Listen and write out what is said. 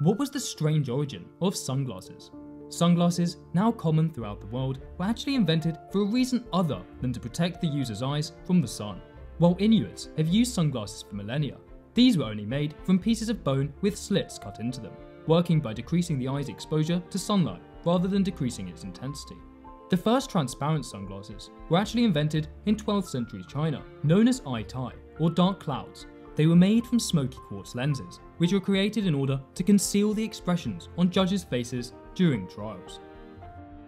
What was the strange origin of sunglasses? Sunglasses, now common throughout the world, were actually invented for a reason other than to protect the user's eyes from the sun. While Inuits have used sunglasses for millennia, these were only made from pieces of bone with slits cut into them, working by decreasing the eye's exposure to sunlight rather than decreasing its intensity. The first transparent sunglasses were actually invented in 12th century China, known as Ai Tai or dark clouds. They were made from smoky quartz lenses, which were created in order to conceal the expressions on judges' faces during trials.